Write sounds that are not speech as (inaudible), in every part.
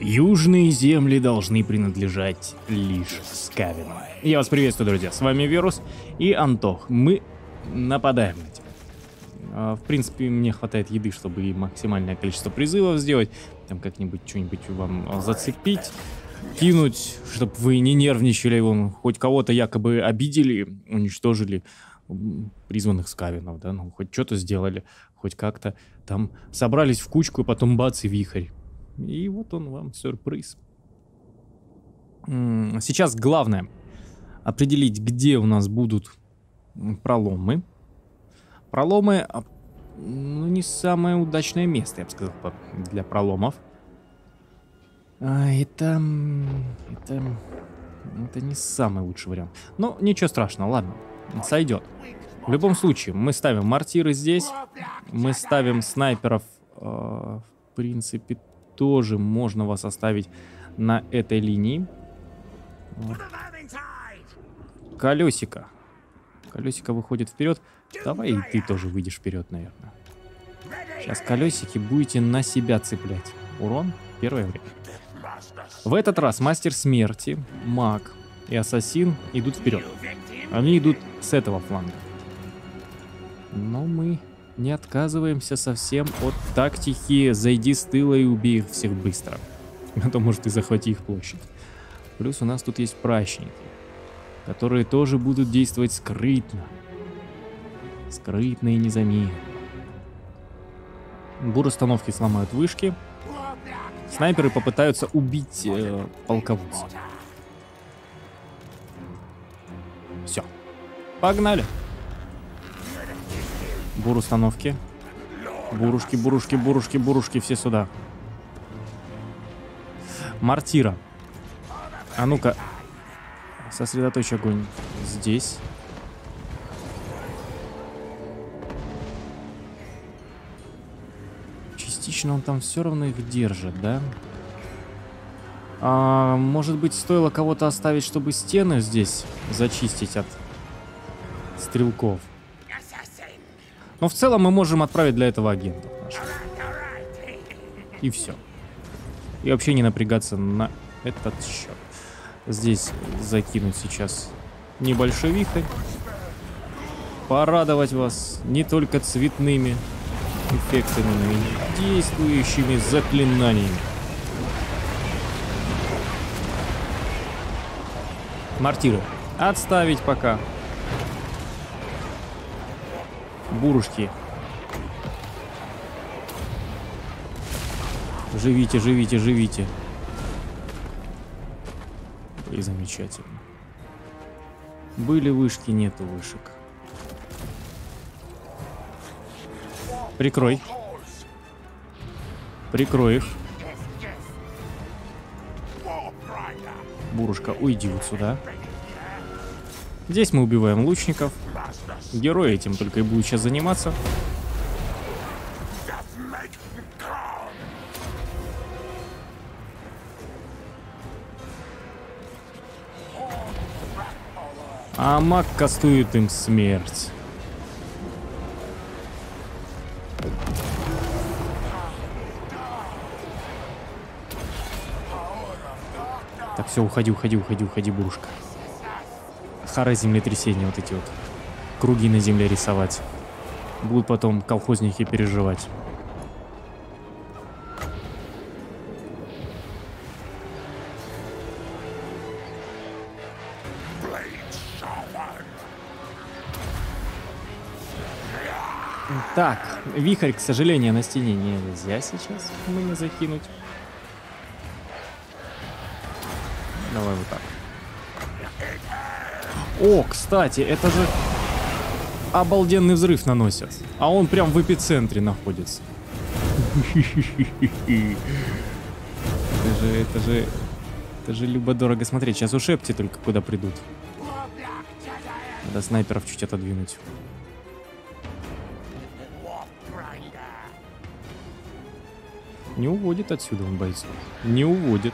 Южные земли должны принадлежать лишь Скавину. Я вас приветствую, друзья. С вами Вирус и Антох. Мы нападаем на тебя. А, В принципе, мне хватает еды, чтобы и максимальное количество призывов сделать. Там как-нибудь что-нибудь вам зацепить, кинуть, чтобы вы не нервничали. Вон, хоть кого-то якобы обидели, уничтожили призванных скавинов, да, ну хоть что-то сделали, хоть как-то там собрались в кучку, и потом бац и вихрь. И вот он вам сюрприз. Сейчас главное определить, где у нас будут проломы. Проломы, а, ну, не самое удачное место, я бы сказал, для проломов. А, это, это, это не самый лучший вариант. Но ничего страшного, ладно, сойдет. В любом случае, мы ставим мортиры здесь, мы ставим снайперов, э, в принципе, тоже можно вас оставить на этой линии. Вот. Колесико. Колесико выходит вперед. Давай и ты тоже выйдешь вперед, наверное. Сейчас колесики будете на себя цеплять. Урон первое время. В этот раз мастер смерти, маг и ассасин идут вперед. Они идут с этого фланга. Но мы не отказываемся совсем от тактики «зайди с тыла и убей их всех быстро». А то, может, и захвати их площадь. Плюс у нас тут есть прачники, которые тоже будут действовать скрытно. Скрытно и незаметно. Бур-установки сломают вышки. Снайперы попытаются убить э, полководца. Все. Погнали. Бур установки. Бурушки, бурушки, бурушки, бурушки, все сюда. Мортира. А ну-ка. Сосредоточь огонь здесь. Частично он там все равно их держит, да? А, может быть, стоило кого-то оставить, чтобы стены здесь зачистить от стрелков. Но в целом мы можем отправить для этого агентов наших. И все. И вообще не напрягаться на этот счет. Здесь закинуть сейчас небольшой вихрь. Порадовать вас не только цветными эффектами, но и действующими заклинаниями. Мортиры. Отставить пока. Бурушки. Живите, живите, живите. И замечательно. Были вышки, нету вышек. Прикрой. Прикрой их. Бурушка, уйди вот сюда. Здесь мы убиваем лучников. Герои этим только и будут сейчас заниматься. А маг кастует им смерть. Так, все, уходи, уходи, уходи, уходи, бурушка. Хара землетрясения вот эти вот. Круги на земле рисовать. Будут потом колхозники переживать. Так, вихрь, к сожалению, на стене нельзя сейчас мне закинуть. Давай вот так. О, кстати, это же обалденный взрыв наносят. А он прям в эпицентре находится. Это же, это же, это же любо-дорого смотреть. Сейчас у Шепти только куда придут. Надо снайперов чуть отодвинуть. Не уводит отсюда он бойцов. Не уводит.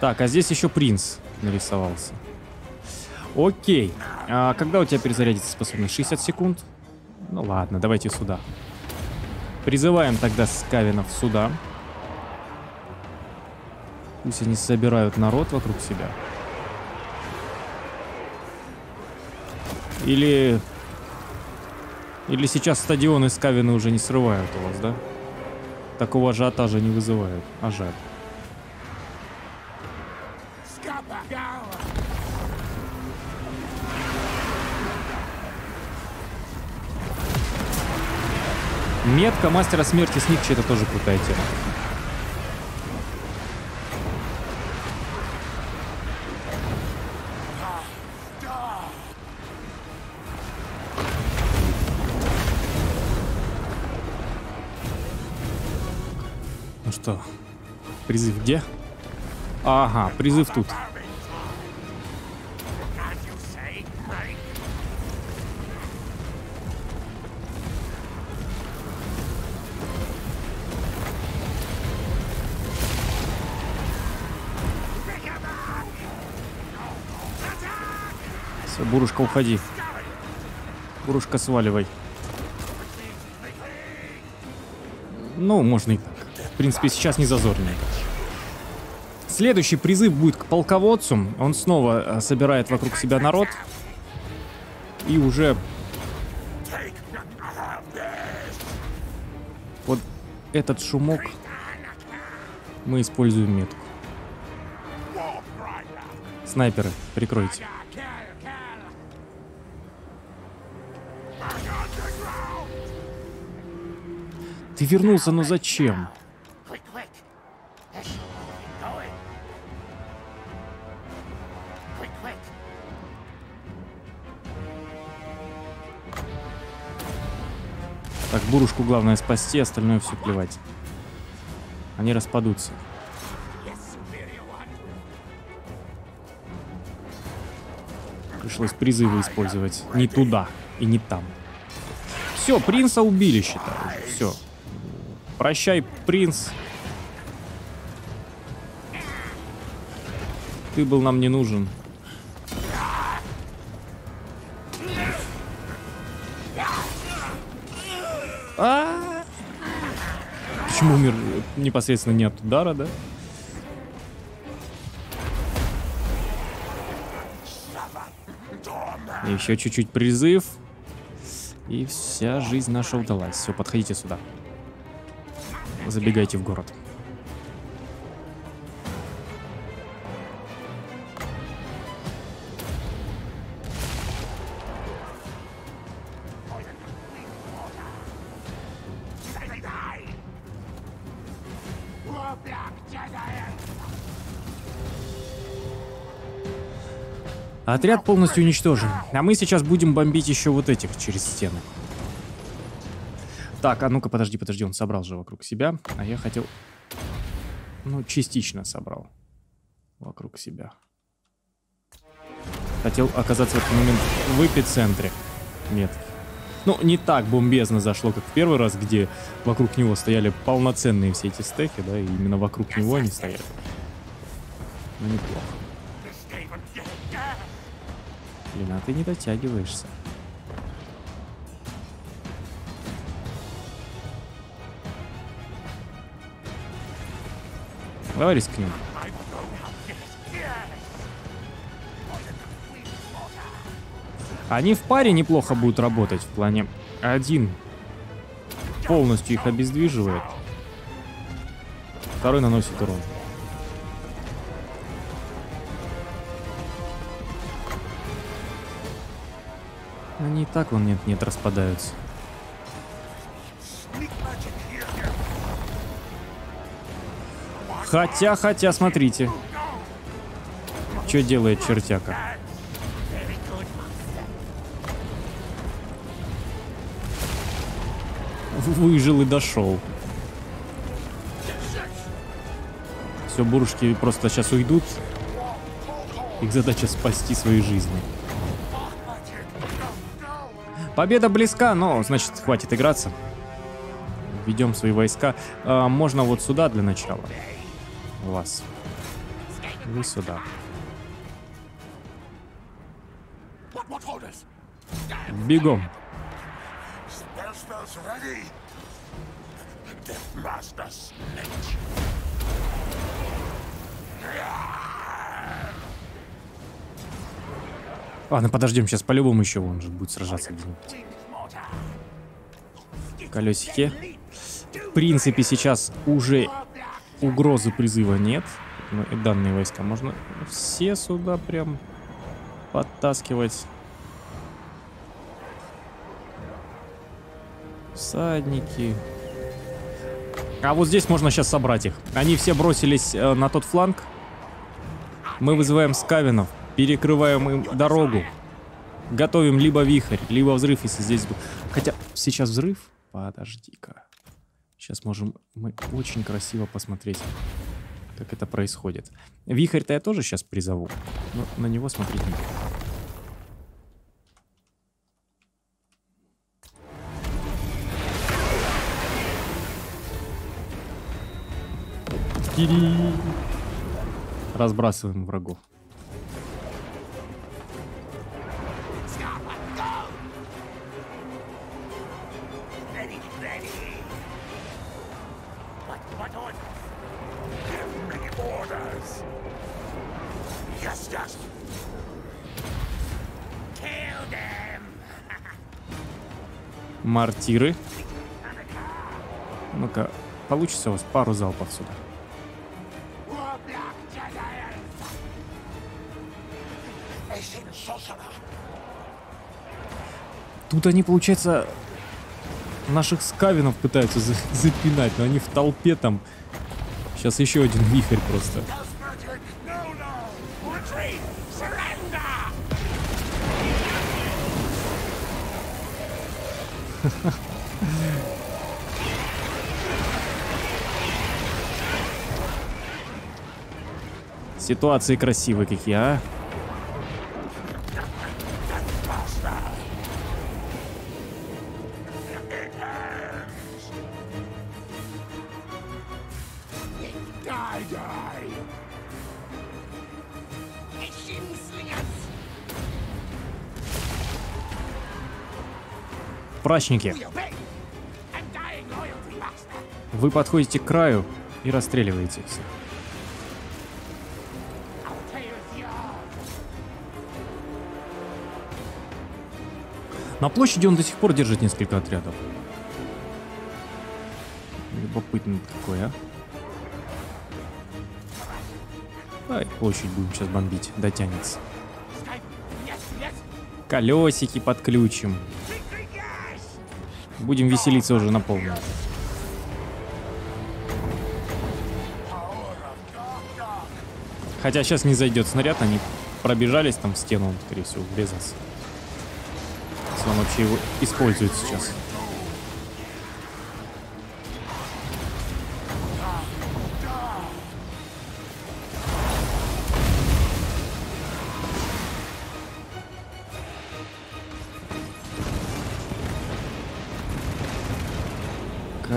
Так, а здесь еще принц нарисовался. Окей. А когда у тебя перезарядится способность? 60 секунд? Ну ладно, давайте сюда. Призываем тогда скавинов сюда. Пусть они собирают народ вокруг себя. Или... Или сейчас стадионы скавины уже не срывают у вас, да? Такого ажиотажа не вызывают. А жаль. Метка мастера смерти Сникчи это тоже крутая тема. Призыв где? Ага, призыв тут. Все, Бурушка, уходи. Бурушка, сваливай. Ну, можно и так. Принципе, сейчас не зазорнее. Следующий призыв будет к полководцу. Он снова э, собирает вокруг себя народ. И уже... Вот этот шумок мы используем метку. Снайперы, прикройте. Ты вернулся, но зачем? Бурушку главное спасти, остальное все плевать. Они распадутся. Пришлось призывы использовать. Не туда и не там. Все, принца убили, считаю. Все. Прощай, принц. Ты был нам не нужен. Почему умер непосредственно не от удара, да? Еще чуть-чуть призыв. И вся жизнь наша удалась. Все, подходите сюда. Забегайте в город. Отряд полностью уничтожен. А мы сейчас будем бомбить еще вот этих через стены. Так, а ну-ка, подожди, подожди, он собрал же вокруг себя. А я хотел... Ну, частично собрал. Вокруг себя. Хотел оказаться в этот момент в эпицентре. Нет. Ну, не так бомбезно зашло, как в первый раз, где вокруг него стояли полноценные все эти стеки, да, и именно вокруг него они стояли. Но неплохо. Блин, а ты не дотягиваешься. Давай рискнем. Они в паре неплохо будут работать в плане один полностью их обездвиживает, второй наносит урон. Они и так вон нет-нет распадаются. Хотя, хотя, смотрите. Что делает чертяка? Выжил и дошел. Все, бурушки просто сейчас уйдут. Их задача спасти свои жизни. Победа близка, но значит хватит играться. Ведем свои войска. А, можно вот сюда для начала. Вас. Вы сюда. Бегом. Ладно, подождем, сейчас по-любому еще он же будет сражаться где-нибудь. Колесики. В принципе, сейчас уже угрозы призыва нет. Но и данные войска можно все сюда прям подтаскивать. Всадники. А вот здесь можно сейчас собрать их. Они все бросились э, на тот фланг. Мы вызываем скавинов, перекрываем им дорогу. Готовим либо вихрь, либо взрыв, если здесь... Хотя сейчас взрыв. Подожди-ка. Сейчас можем мы очень красиво посмотреть, как это происходит. Вихрь-то я тоже сейчас призову, но на него смотреть не буду. Разбрасываем врагов. Мартиры. Ну-ка, получится у вас пару залпов сюда. Тут они, получается, наших скавинов пытаются за запинать, но они в толпе там. Сейчас еще один вихрь просто. Ситуации красивые какие, а? Прачники. Вы подходите к краю и расстреливаете всех. На площади он до сих пор держит несколько отрядов. Любопытно какой, а? Ай, площадь будем сейчас бомбить, дотянется. Колесики подключим. Будем веселиться уже на полную. Хотя сейчас не зайдет снаряд, они пробежались там в стену, скорее всего, нас. Если он вообще его использует сейчас.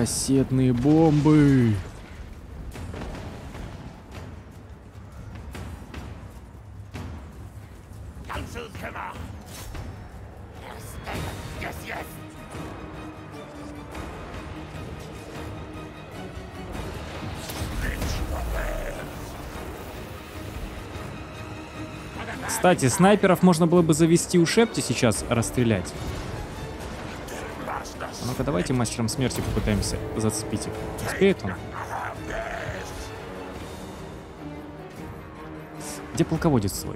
Кассетные бомбы. Кстати, снайперов можно было бы завести у Шепти сейчас расстрелять. Ну-ка, давайте мастером смерти попытаемся зацепить их. Успеет он? Где полководец свой?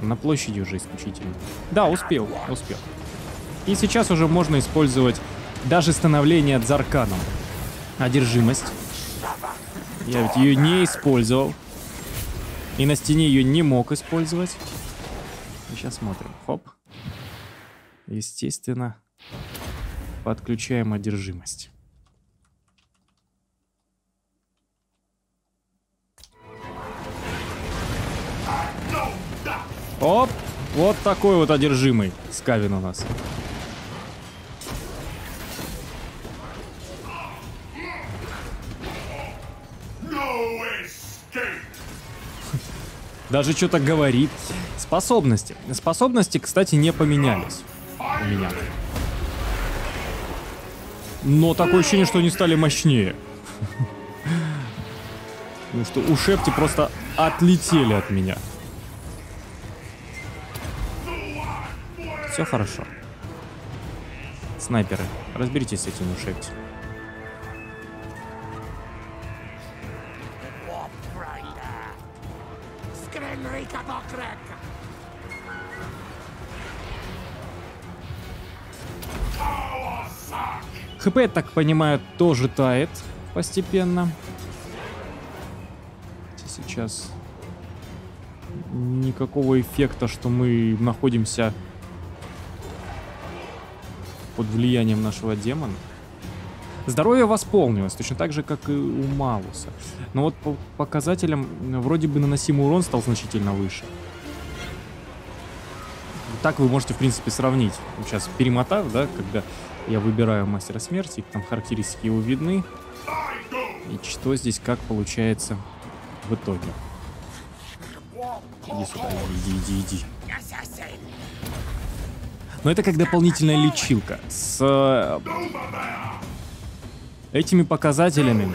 На площади уже исключительно. Да, успел, успел. И сейчас уже можно использовать даже становление Дзарканом. Одержимость. Я ведь ее не использовал. И на стене ее не мог использовать. И сейчас смотрим. Хоп. Естественно, подключаем одержимость. Оп! Вот такой вот одержимый Скавин у нас. (laughs) Даже что-то говорит. Способности. Способности, кстати, не поменялись у меня. Но такое ощущение, что они стали мощнее. Потому что у Шепти просто отлетели от меня. Все хорошо. Снайперы, разберитесь с этим у ХП, я так понимаю, тоже тает постепенно. Сейчас никакого эффекта, что мы находимся под влиянием нашего демона. Здоровье восполнилось, точно так же, как и у Малуса. Но вот по показателям вроде бы наносимый урон стал значительно выше. Так вы можете, в принципе, сравнить. Сейчас перемотав, да, когда я выбираю мастера смерти, там характеристики его видны. И что здесь как получается в итоге. Иди сюда, иди, иди, иди. Но это как дополнительная лечилка. С э, этими показателями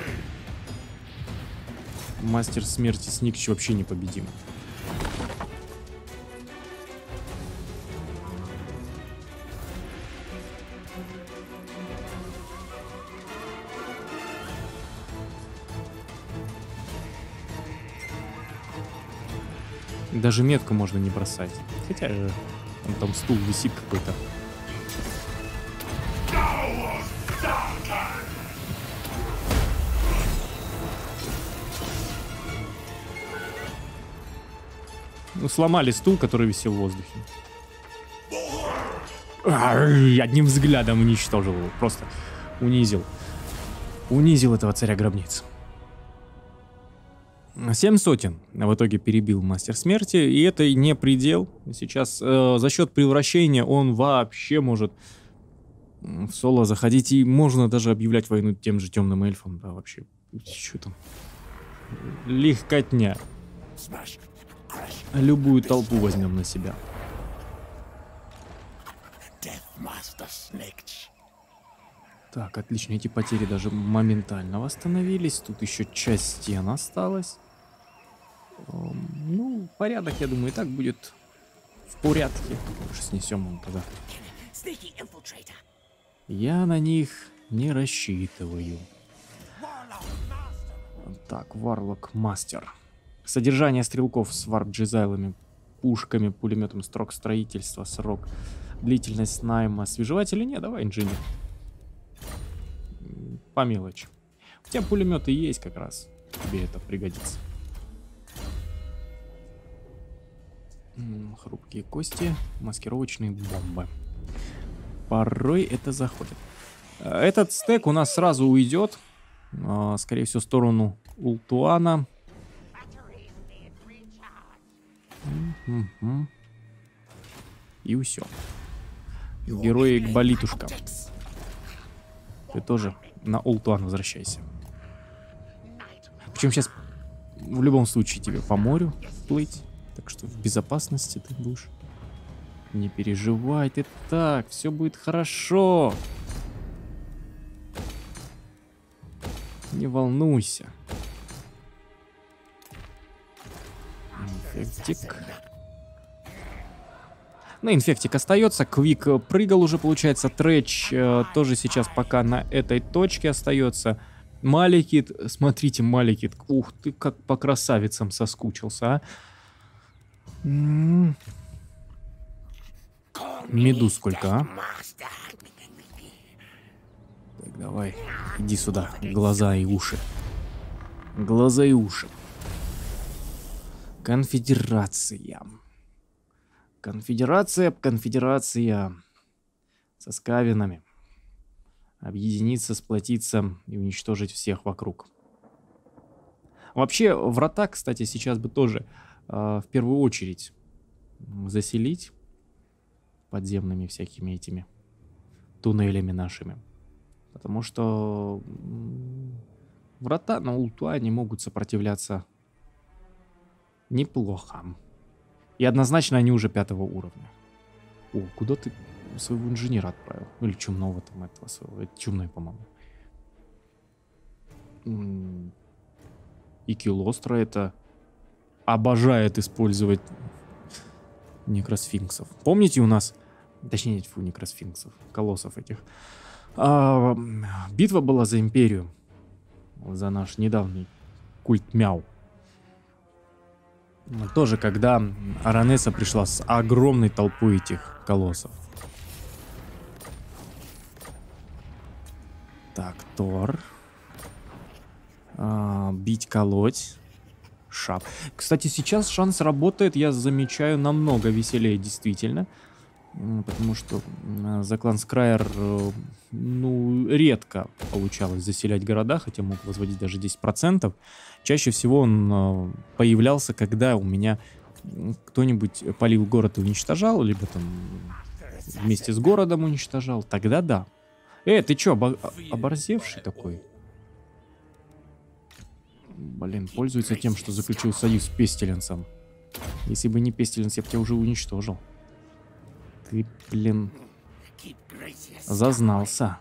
мастер смерти Сникч вообще непобедим. Даже метку можно не бросать. Хотя же он там стул висит какой-то. Ну, сломали стул, который висел в воздухе. Одним взглядом уничтожил его. Просто унизил. Унизил этого царя гробниц. Семь сотен в итоге перебил Мастер Смерти, и это не предел. Сейчас э, за счет превращения он вообще может в соло заходить, и можно даже объявлять войну тем же темным эльфам, да, вообще. Что там? Легкотня. Любую толпу возьмем на себя. Так, отлично, эти потери даже моментально восстановились. Тут еще часть стен осталась. Ну, порядок, я думаю, и так будет в порядке. Уж снесем он тогда. Я на них не рассчитываю. Так, Warlock Master. Содержание стрелков с варп-джезайлами, пушками, пулеметом, строк строительства, срок, длительность найма, освежеватели? Не, давай инженер. По мелочи. У тебя пулеметы есть как раз. Тебе это пригодится. Хрупкие кости, маскировочные бомбы. Порой это заходит. Э, этот стек у нас сразу уйдет. А, скорее всего, в сторону Ултуана. И все. Герои к болитушкам. Ты тоже на Ултуан возвращайся. Причем сейчас в любом случае тебе по морю плыть. Так что в безопасности ты будешь. Не переживай ты так, все будет хорошо. Не волнуйся. Инфектик. Ну, инфектик остается. Квик прыгал уже, получается. Трэч э, тоже сейчас пока на этой точке остается. Маликит, смотрите, Маликит. Ух ты, как по красавицам соскучился, а. Меду сколько, а? Так, давай, иди сюда. Глаза и уши. Глаза и уши. Конфедерация. Конфедерация, конфедерация. Со скавинами. Объединиться, сплотиться и уничтожить всех вокруг. Вообще, врата, кстати, сейчас бы тоже в первую очередь заселить подземными всякими этими туннелями нашими. Потому что врата на Ултуане могут сопротивляться неплохо. И однозначно они уже пятого уровня. О, куда ты своего инженера отправил. Ну, или чумного там этого своего. Это чумной, по-моему. И Килостра это обожает использовать некросфинксов. Помните у нас, точнее, фу, некросфинксов, колоссов этих. А, битва была за империю, за наш недавний культ Мяу. Тоже, когда Аранеса пришла с огромной толпой этих колоссов. Так, Тор. А, бить, колоть. Шап. Кстати, сейчас шанс работает, я замечаю, намного веселее, действительно. Потому что за клан Скрайер, ну, редко получалось заселять города, хотя мог возводить даже 10%. Чаще всего он э, появлялся, когда у меня кто-нибудь полил город и уничтожал, либо там вместе с городом уничтожал, тогда да. Э, ты чё, обо оборзевший такой? Блин, пользуется тем, что заключил союз с Пестеленсом. Если бы не Пестеленс, я бы тебя уже уничтожил. Ты, блин, зазнался.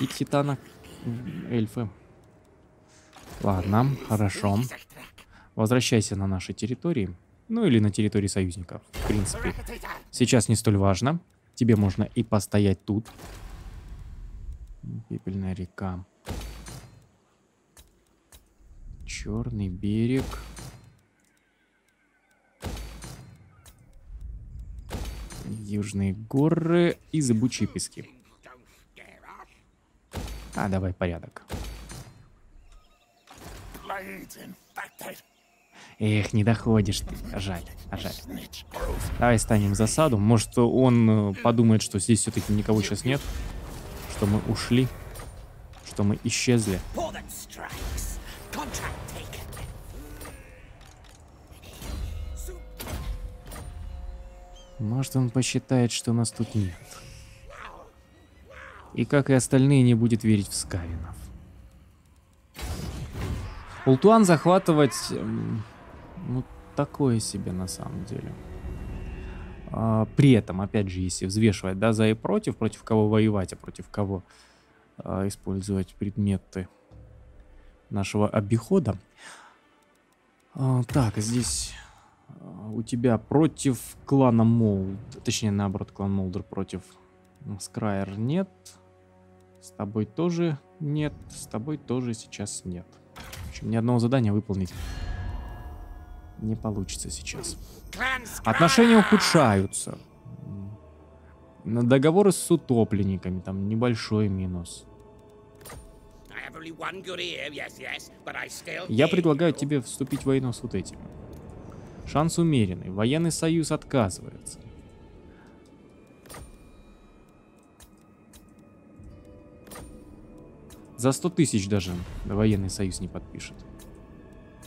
И Титана эльфы. Ладно, хорошо. Возвращайся на наши территории. Ну или на территории союзников. В принципе, сейчас не столь важно. Тебе можно и постоять тут. Пепельная река. Черный берег. Южные горы и зыбучие пески. А, давай порядок. Эх, не доходишь ты. А жаль, а жаль. Давай станем в засаду. Может, он э, подумает, что здесь все-таки никого сейчас нет. Что мы ушли. Что мы исчезли. Может, он посчитает, что нас тут нет. И как и остальные, не будет верить в Скавинов. Ултуан захватывать... Ну, такое себе на самом деле. А, при этом, опять же, если взвешивать, да, за и против, против кого воевать, а против кого а, использовать предметы нашего обихода. А, так, здесь у тебя против клана Молд, точнее, наоборот, клан Молдер против Скрайер нет. С тобой тоже нет, с тобой тоже сейчас нет. В общем, ни одного задания выполнить не получится сейчас. Отношения ухудшаются. Договоры с утопленниками там небольшой минус. Я предлагаю тебе вступить в войну с вот этим. Шанс умеренный. Военный союз отказывается. За 100 тысяч даже военный союз не подпишет.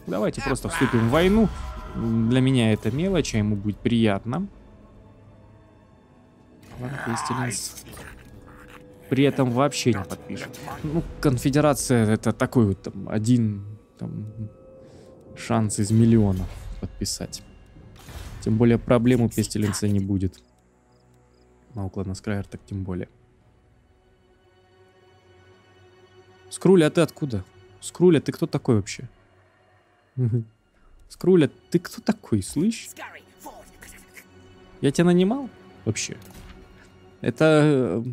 Давайте просто вступим в войну. Для меня это мелочь, а ему будет приятно. При этом вообще не подпишет. Ну, конфедерация это такой вот там, один там, шанс из миллиона подписать. Тем более проблем у Пестеленса не будет. На Уклана Скрайер так тем более. Скруля, а ты откуда? Скруля, ты кто такой вообще? Скруля, ты кто такой, слышь? Я тебя нанимал? Вообще. Это э,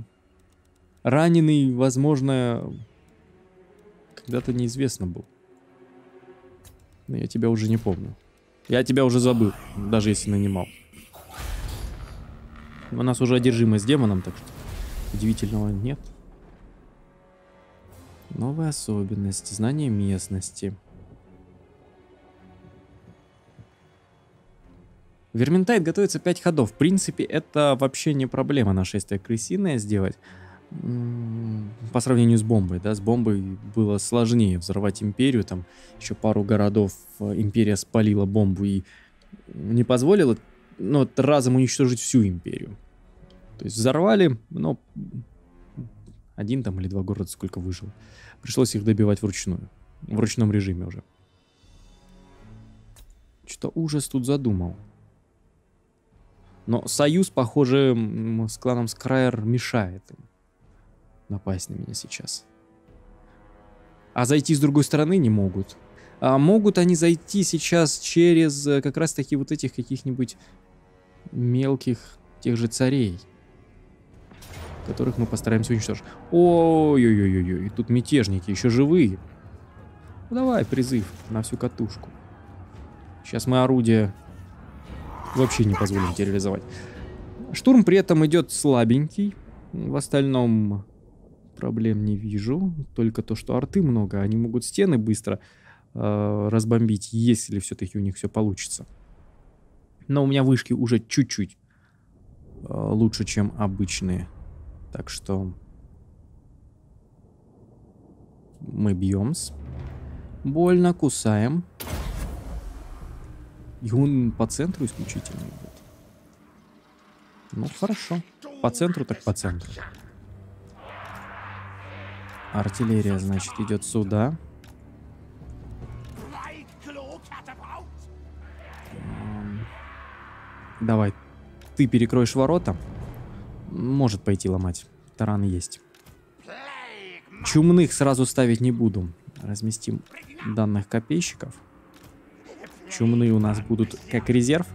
раненый, возможно, когда-то неизвестно был. Но я тебя уже не помню. Я тебя уже забыл, даже если нанимал. У нас уже одержимость демоном, так что удивительного нет. Новая особенность, знание местности. Верментайт готовится 5 ходов. В принципе, это вообще не проблема нашествия крысиное сделать. По сравнению с бомбой, да, с бомбой было сложнее взорвать империю, там еще пару городов э, империя спалила бомбу и не позволила, ну, разом уничтожить всю империю. То есть взорвали, но один там или два города сколько выжило. Пришлось их добивать вручную, в ручном режиме уже. Что-то ужас тут задумал. Но союз, похоже, с кланом Скрайер мешает им напасть на меня сейчас. А зайти с другой стороны не могут. А могут они зайти сейчас через э, как раз таки вот этих каких-нибудь мелких тех же царей, которых мы постараемся уничтожить. Ой-ой-ой-ой, тут мятежники еще живые. Ну, давай, призыв на всю катушку. Сейчас мы орудие вообще не позволим тебе реализовать. Штурм при этом идет слабенький. В остальном проблем не вижу. Только то, что арты много. Они могут стены быстро э, разбомбить, если все-таки у них все получится. Но у меня вышки уже чуть-чуть э, лучше, чем обычные. Так что мы бьемся. Больно кусаем. И он по центру исключительно идет. Ну, хорошо. По центру так по центру. Артиллерия, значит, идет сюда. Давай, ты перекроешь ворота. Может пойти ломать. Таран есть. Чумных сразу ставить не буду. Разместим данных копейщиков. Чумные у нас будут как резерв.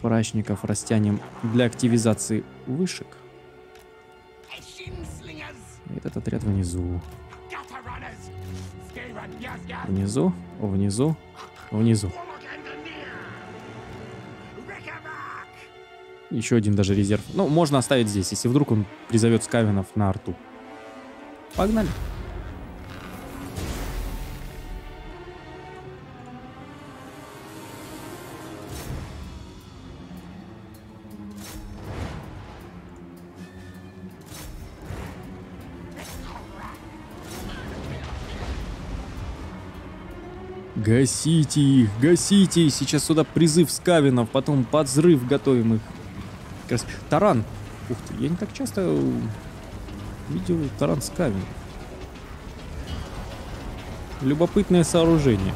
Прачников растянем для активизации вышек. Этот отряд внизу. Внизу, внизу, внизу. Еще один даже резерв. Ну, можно оставить здесь, если вдруг он призовет скавинов на арту. Погнали. Гасите их, гасите! Сейчас сюда призыв скавинов, потом подзрыв готовим их. Раз... Таран! Ух ты, я не так часто видел таран скавинов. Любопытное сооружение.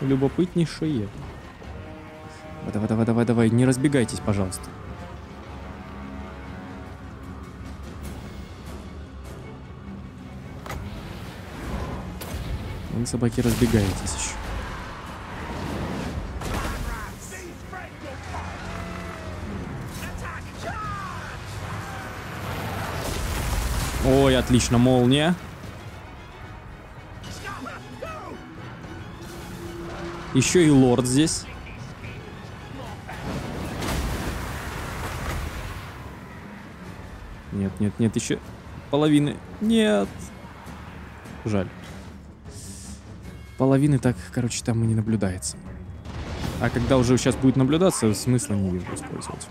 Любопытнейшее. Давай, давай, давай, давай, не разбегайтесь, пожалуйста. Вы, собаки, разбегаетесь еще. Ой, отлично, молния. Еще и лорд здесь. Нет, нет, нет, еще половины. Нет. Жаль. Половины так, короче, там и не наблюдается. А когда уже сейчас будет наблюдаться, смысла не вижу использовать.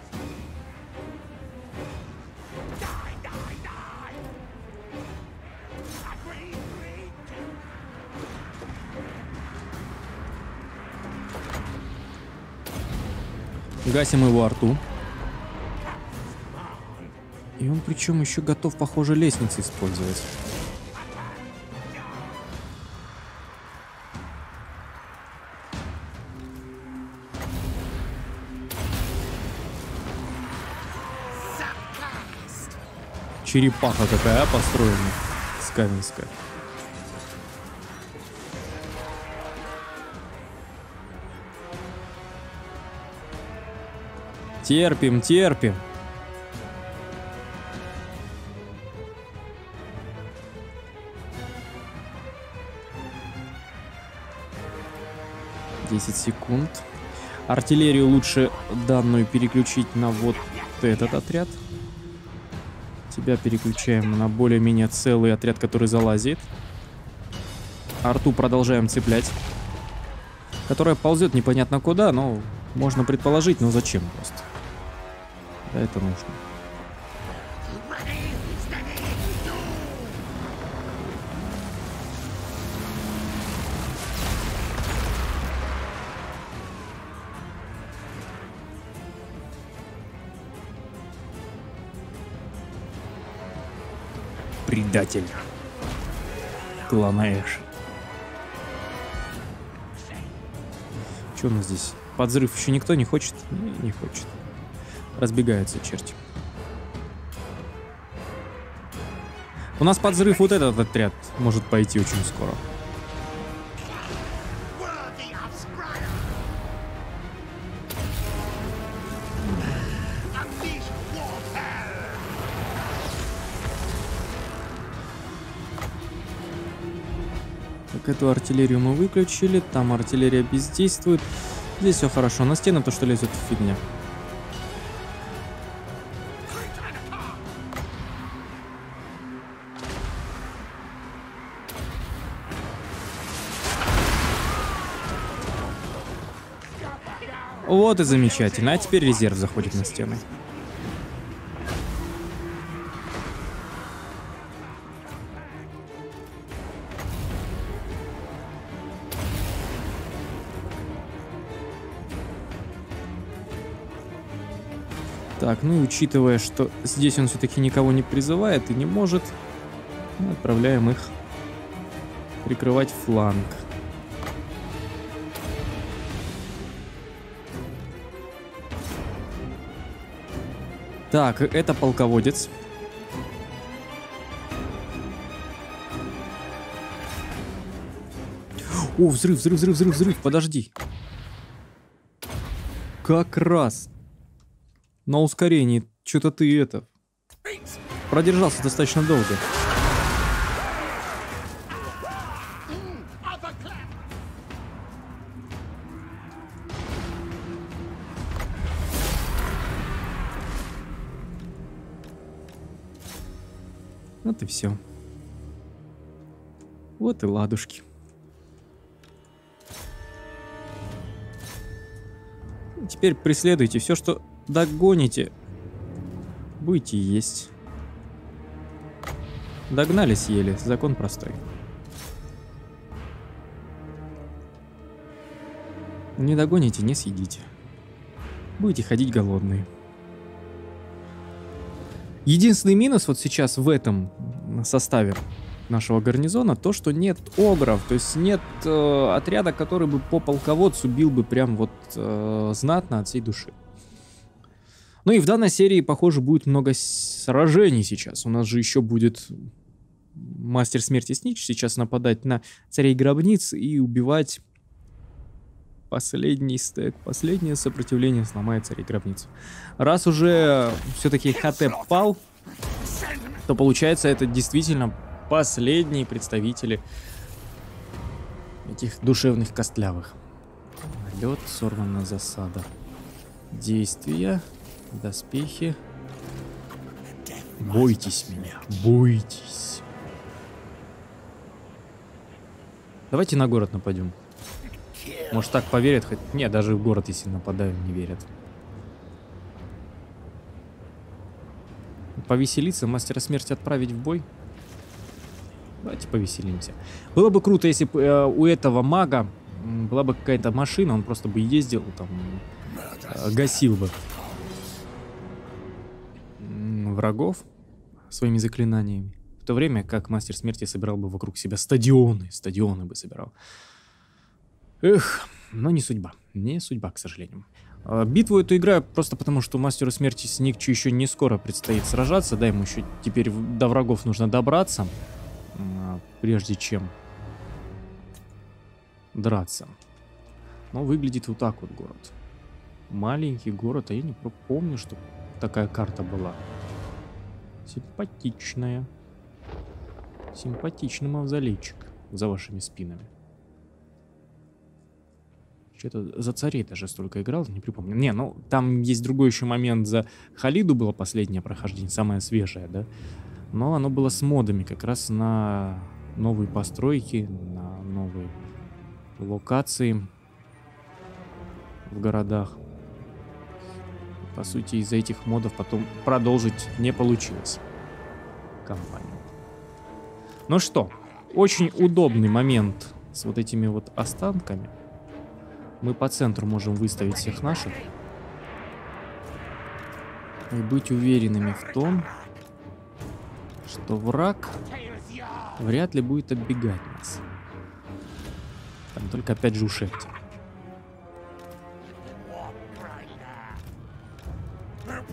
Гасим его арту. И он причем еще готов, похоже, лестницы использовать. Черепаха какая построена. Скавинская. Терпим, терпим. Десять секунд. Артиллерию лучше данную переключить на вот этот отряд. Тебя переключаем на более-менее целый отряд, который залазит. Арту продолжаем цеплять. Которая ползет непонятно куда, но можно предположить, но зачем просто. Да, это нужно. предатель клана Что у нас здесь? Подзрыв еще никто не хочет? Не, не хочет. Разбегаются черти. У нас подзрыв вот этот отряд может пойти очень скоро. Так, эту артиллерию мы выключили, там артиллерия бездействует. Здесь все хорошо, на стены то, что лезет фигня. Вот и замечательно. А теперь резерв заходит на стены. Так, ну и учитывая, что здесь он все-таки никого не призывает и не может, мы отправляем их прикрывать фланг. Так, это полководец. О, взрыв, взрыв, взрыв, взрыв, взрыв, подожди. Как раз. На ускорении. Что-то ты это... Продержался достаточно долго. Вот и все. Вот и ладушки. Теперь преследуйте все, что догоните. Будете есть. Догнали, съели. Закон простой. Не догоните, не съедите. Будете ходить голодные. Единственный минус вот сейчас в этом составе нашего гарнизона то, что нет огров, то есть нет э, отряда, который бы по полководцу бил бы прям вот э, знатно от всей души. Ну и в данной серии, похоже, будет много сражений сейчас. У нас же еще будет мастер смерти Снич сейчас нападать на царей гробниц и убивать последний стек, последнее сопротивление сломает царей гробниц. Раз уже все-таки Хатеп пал, то получается это действительно последние представители этих душевных костлявых. Лед, сорвана засада. Действия, доспехи. Бойтесь меня, бойтесь. Давайте на город нападем. Может так поверят хоть... Не, даже в город, если нападаю, не верят. Повеселиться, мастера смерти отправить в бой? Давайте повеселимся. Было бы круто, если бы э, у этого мага была бы какая-то машина, он просто бы ездил, там, э, гасил бы врагов своими заклинаниями. В то время как мастер смерти собирал бы вокруг себя стадионы, стадионы бы собирал. Эх, но не судьба. Не судьба, к сожалению. А, битву эту играю просто потому, что мастеру смерти с Никчу еще не скоро предстоит сражаться. Да, ему еще теперь до врагов нужно добраться, а, прежде чем драться. Но выглядит вот так вот город. Маленький город, а я не помню, что такая карта была. Симпатичная. Симпатичный мавзолейчик за вашими спинами. Что-то за царей даже столько играл, не припомню. Не, ну там есть другой еще момент. За Халиду было последнее прохождение, самое свежее, да. Но оно было с модами как раз на новые постройки, на новые локации в городах. По сути, из-за этих модов потом продолжить не получилось компанию. Ну что, очень удобный момент с вот этими вот останками. Мы по центру можем выставить всех наших. И быть уверенными в том, что враг вряд ли будет оббегать нас. Там только опять же ушепти.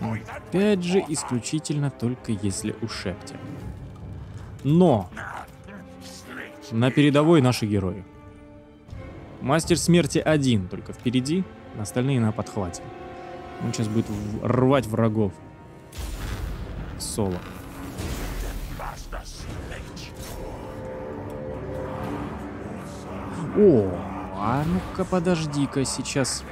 Опять же, исключительно только если ушепте. Но! На передовой наши герои. Мастер смерти один, только впереди, остальные на подхвате. Он сейчас будет рвать врагов. Соло. О, а ну-ка подожди-ка сейчас.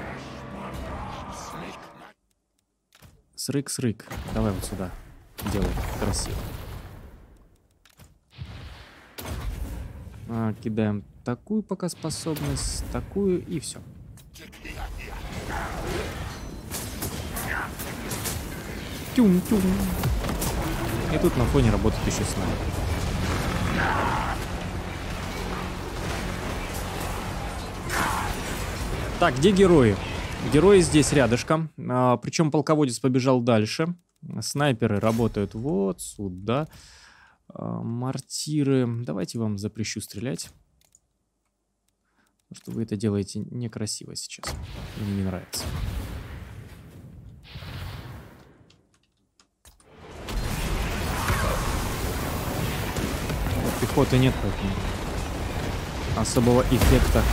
Срык-срык. Давай вот сюда. Делай красиво. А, кидаем такую пока способность, такую и все. Тюм-тюм. И тут на фоне работает еще снайпер. Так, где герои? Герои здесь рядышком. А, причем полководец побежал дальше. Снайперы работают вот сюда. А, мортиры. Давайте вам запрещу стрелять. Что вы это делаете некрасиво сейчас. Мне не нравится. Пехоты нет, поэтому особого эффекта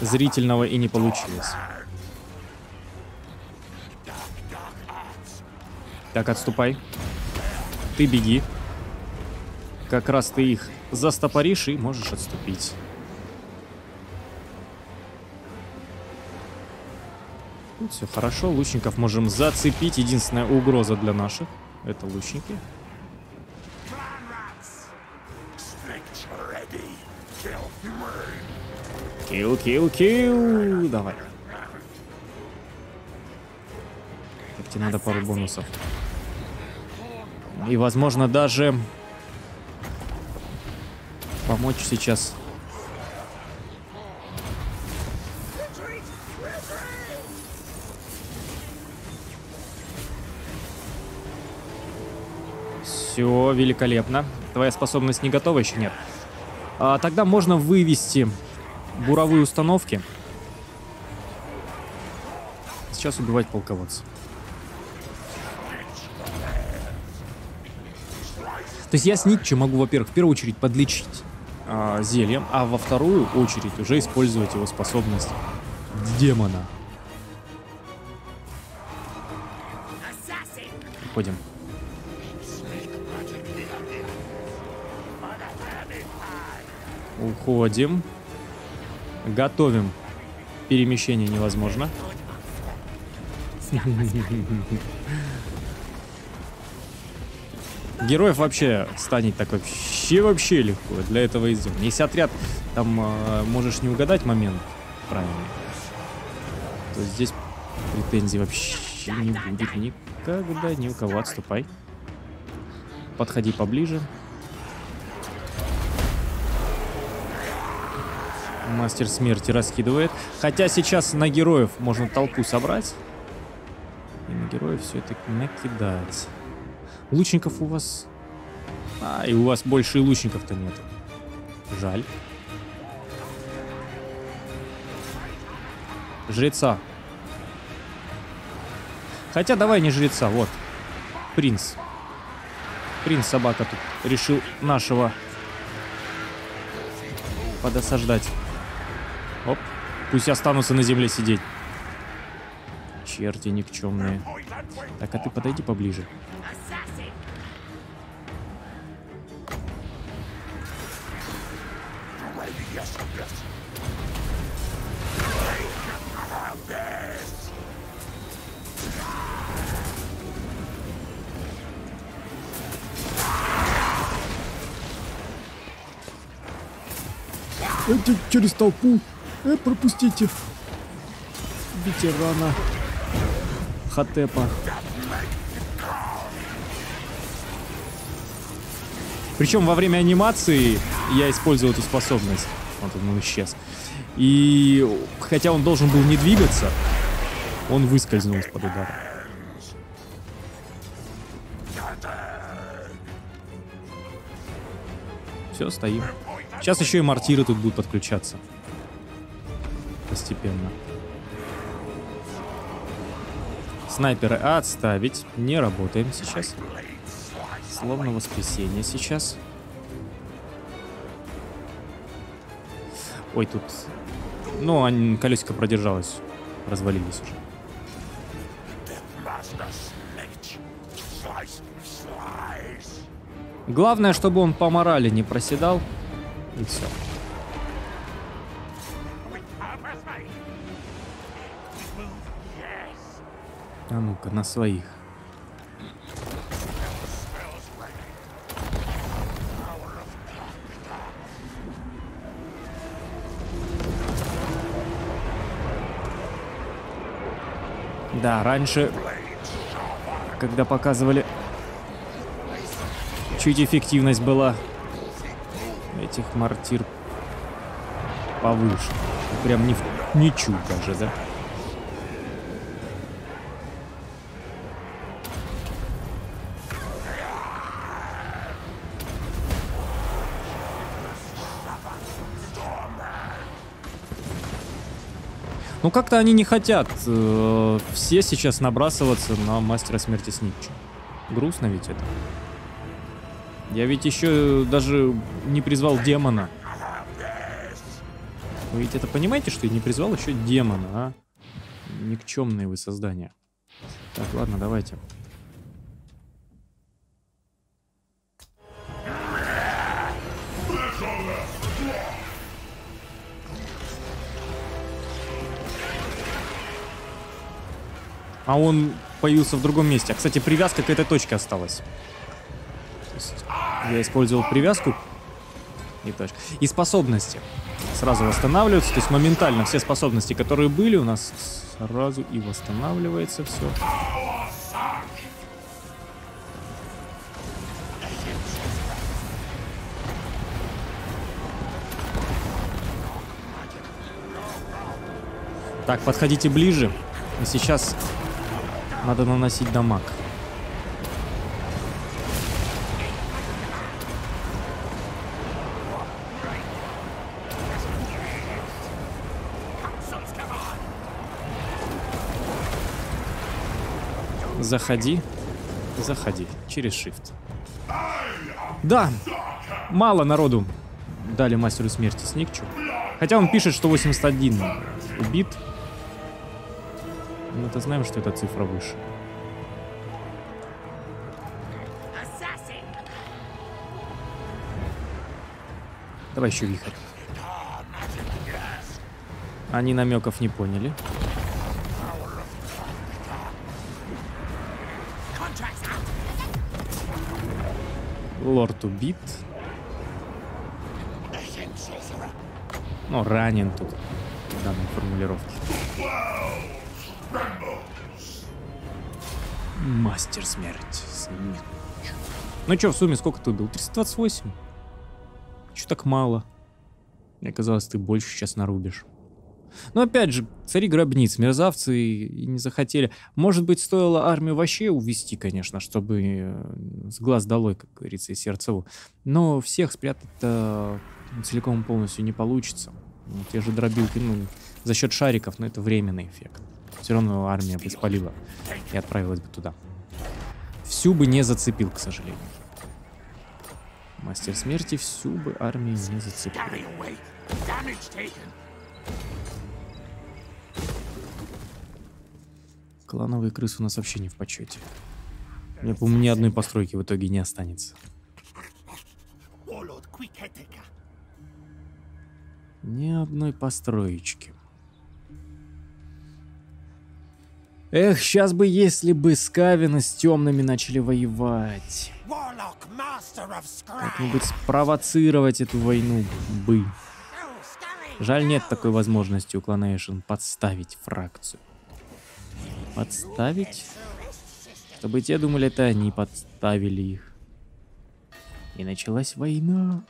зрительного и не получилось. Так, отступай. Ты беги. Как раз ты их застопоришь и можешь отступить. Тут все хорошо. Лучников можем зацепить. Единственная угроза для наших. Это лучники. Килл, килл, килл. Давай. Так, тебе надо пару бонусов. И, возможно, даже помочь сейчас. Все, великолепно. Твоя способность не готова еще? Нет. А, тогда можно вывести буровые установки. Сейчас убивать полководца. То есть я с Нитча могу, во-первых, в первую очередь подлечить э, зельем, а во вторую очередь уже использовать его способность демона. Уходим. Уходим. Готовим. Перемещение невозможно. Героев вообще станет так вообще вообще легко. Для этого и сделано. Если отряд, там э, можешь не угадать момент правильно, то здесь претензий вообще не будет никогда ни у кого. Отступай. Подходи поближе. Мастер смерти раскидывает. Хотя сейчас на героев можно толпу собрать. И на героев все это накидать. Лучников у вас... А, и у вас больше и лучников-то нет. Жаль. Жреца. Хотя давай не жреца, вот. Принц. Принц собака тут решил нашего подосаждать. Пусть останутся на земле сидеть. Черти никчемные. Так, а ты подойди поближе. Эти через толпу. Э, пропустите. Ветерана. Хатепа. Причем во время анимации я использовал эту способность. Вот он исчез. И хотя он должен был не двигаться, он выскользнул из-под удара. Все, стоим. Сейчас еще и мортиры тут будут подключаться. Постепенно. Снайперы отставить. Не работаем сейчас. Словно воскресенье сейчас. Ой, тут... Ну, они, колесико продержалось. Развалились уже. Главное, чтобы он по морали не проседал. И все. Ну-ка, на своих. Да, раньше, когда показывали, чуть эффективность была этих мортир повыше. Прям не, не чуть даже, да? Ну как-то они не хотят э, все сейчас набрасываться на мастера смерти Сникча. Грустно ведь это. Я ведь еще даже не призвал демона. Вы ведь это понимаете, что я не призвал еще демона, а? Никчемные вы создания. Так, ладно, давайте. А он появился в другом месте. А, кстати, привязка к этой точке осталась. Я использовал привязку и точка. И способности сразу восстанавливаются. То есть моментально все способности, которые были, у нас сразу и восстанавливается все. Так, подходите ближе. И сейчас надо наносить дамаг. Заходи. Заходи. Через shift. Да. Мало народу дали мастеру смерти Сникчу. Хотя он пишет, что 81 убит. Мы-то знаем, что эта цифра выше. Давай еще вихрь. Они намеков не поняли. Лорд убит. Ну, ранен тут в данной формулировке. Мастер смерти. Ну что, в сумме сколько ты был? 328? Чё так мало? Мне казалось, ты больше сейчас нарубишь. Но опять же, цари гробниц, мерзавцы и не захотели. Может быть, стоило армию вообще увести, конечно, чтобы э, с глаз долой, как говорится, и сердцеву. Но всех спрятать-то целиком полностью не получится. Ну, те же дробилки, ну, за счет шариков, но это временный эффект. Все равно армия бы спалила и отправилась бы туда. Всю бы не зацепил, к сожалению. Мастер смерти всю бы армию не зацепил. Клановые крысы у нас вообще не в почете. Мне, по-моему, ни одной постройки в итоге не останется. Ни одной построечки. Эх, сейчас бы, если бы Скавина с темными начали воевать. Как-нибудь спровоцировать эту войну бы. Жаль, нет такой возможности у Clanation подставить фракцию. Подставить? Чтобы те думали, это они подставили их. И началась война.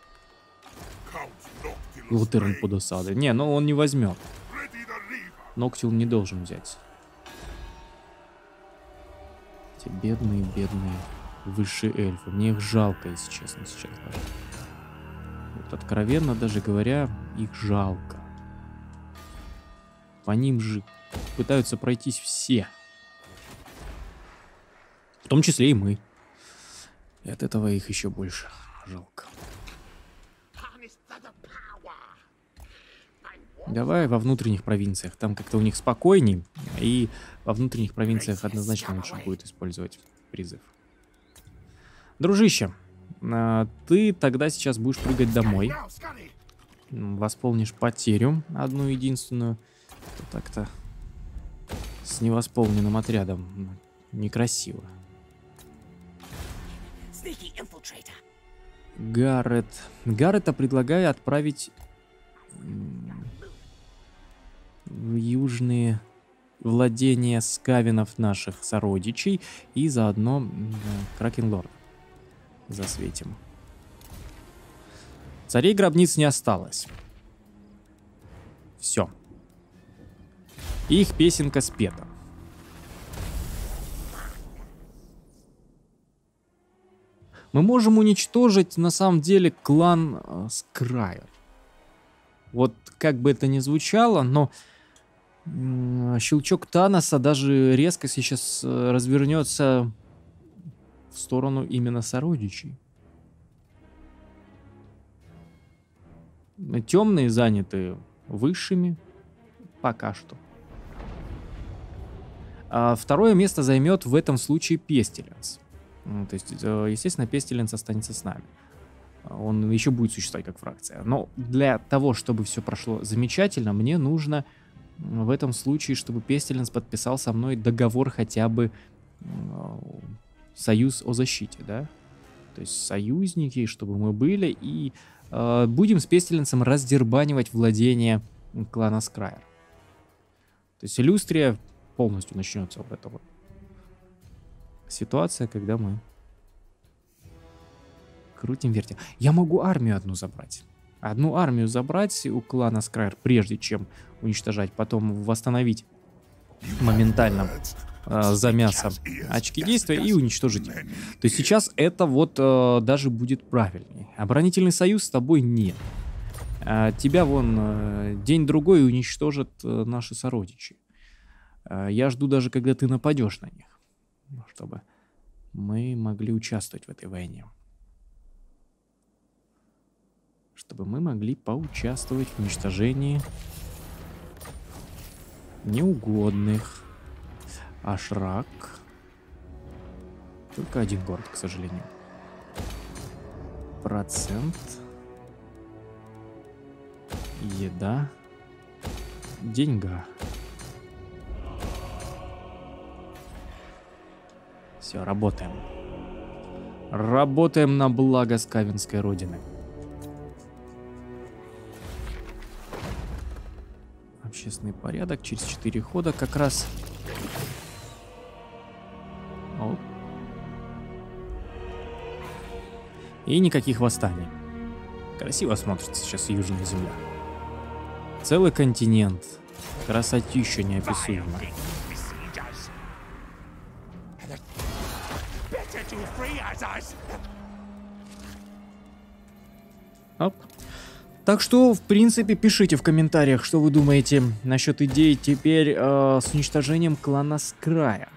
Лутерн под осадой. Не, ну он не возьмет. Ноктил не должен взять. Эти бедные, бедные высшие эльфы. Мне их жалко, если честно, сейчас даже. Вот откровенно даже говоря, их жалко. По ним же пытаются пройтись все. том числе и мы. И от этого их еще больше жалко. Давай во внутренних провинциях. Там как-то у них спокойней. И во внутренних провинциях однозначно лучше будет использовать призыв. Дружище, а, ты тогда сейчас будешь прыгать домой. Восполнишь потерю одну единственную. Так-то с невосполненным отрядом некрасиво. Гаррет. Гаррета предлагаю отправить южные владения скавинов наших сородичей и заодно Кракенлорд засветим. Царей гробниц не осталось. Все. Их песенка спета. Мы можем уничтожить на самом деле клан э, Скрайер. Вот как бы это ни звучало, но щелчок Таноса даже резко сейчас э, развернется в сторону именно сородичей. Темные заняты высшими пока что. А второе место займет в этом случае Пестиленс. То есть, э, естественно, Пестиленс останется с нами. Он еще будет существовать как фракция. Но для того, чтобы все прошло замечательно, мне нужно в этом случае, чтобы Пестиленс подписал со мной договор хотя бы союз о защите, да? То есть союзники, чтобы мы были, и э, будем с Пестиленсом раздербанивать владение клана Скрайер. То есть иллюстрия полностью начнется вот эта ситуация, когда мы крутим, вертим. Я могу армию одну забрать. Одну армию забрать у клана Скрайер, прежде чем уничтожать, потом восстановить моментально э, за мясо очки действия и уничтожить их. То есть сейчас это вот э, даже будет правильнее. Оборонительный союз с тобой нет. А тебя вон э, день-другой уничтожат э, наши сородичи. Э, я жду даже, когда ты нападешь на них, чтобы мы могли участвовать в этой войне. Чтобы мы могли поучаствовать в уничтожении неугодных Ашрак. Только один город, к сожалению. Процент. Еда. Деньга. Все, работаем. Работаем на благо Скавинской родины. Общественный порядок через 4 хода как раз И никаких восстаний. Красиво смотрится сейчас Южная Земля. Целый континент. Красотища неописуемая. Оп. Так что, в принципе, пишите в комментариях, что вы думаете насчет идеи теперь э, с уничтожением клана Скрая.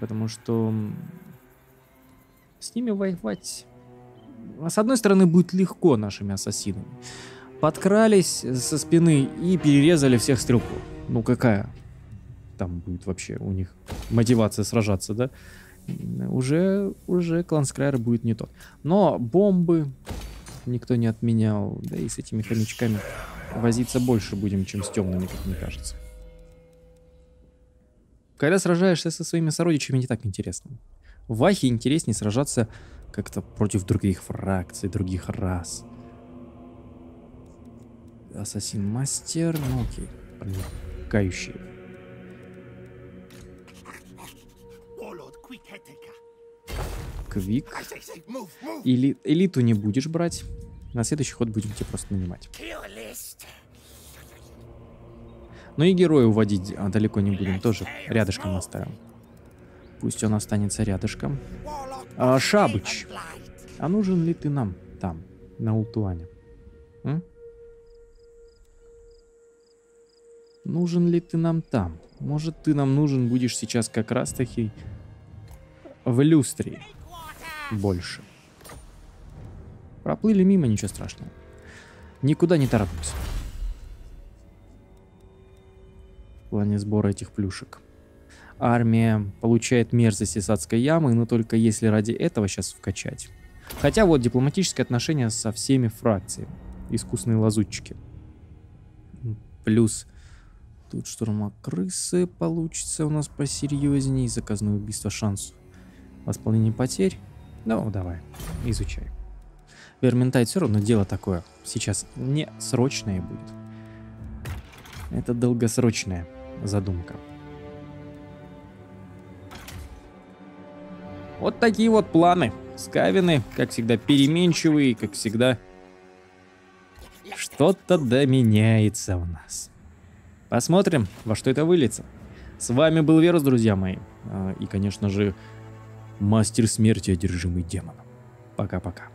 Потому что с ними воевать с одной стороны, будет легко нашими ассасинами. Подкрались со спины и перерезали всех стрелков. Ну какая там будет вообще у них мотивация сражаться, да? Уже, уже клан Скрайер будет не тот. Но бомбы никто не отменял. Да и с этими хомячками возиться больше будем, чем с темными, как мне кажется. Когда сражаешься со своими сородичами, не так интересно. В Вахе интереснее сражаться как-то против других фракций, других рас. Ассасин мастер, ну окей, проникающий. Квик. Или, элиту не будешь брать. На следующий ход будем тебя просто нанимать. Но и героя уводить а, далеко не будем, тоже рядышком оставим. Пусть он останется рядышком. А, Шабыч, а нужен ли ты нам там, на Ултуане? М? Нужен ли ты нам там? Может, ты нам нужен будешь сейчас как раз-таки в люстре больше. Проплыли мимо, ничего страшного. Никуда не торопимся. В плане сбора этих плюшек. Армия получает мерзость из адской ямы, но только если ради этого сейчас вкачать. Хотя вот дипломатические отношения со всеми фракциями. Искусные лазутчики. Плюс тут штурма крысы получится у нас посерьезней. Заказное убийство шанс восполнения потерь. Ну, давай, изучай. Верментайт все равно дело такое. Сейчас не срочное будет. Это долгосрочная задумка. Вот такие вот планы. Скавины, как всегда, переменчивые, как всегда, что-то доменяется у нас. Посмотрим, во что это выльется. С вами был Верус, друзья мои. А, и, конечно же, мастер смерти, одержимый демоном. Пока-пока.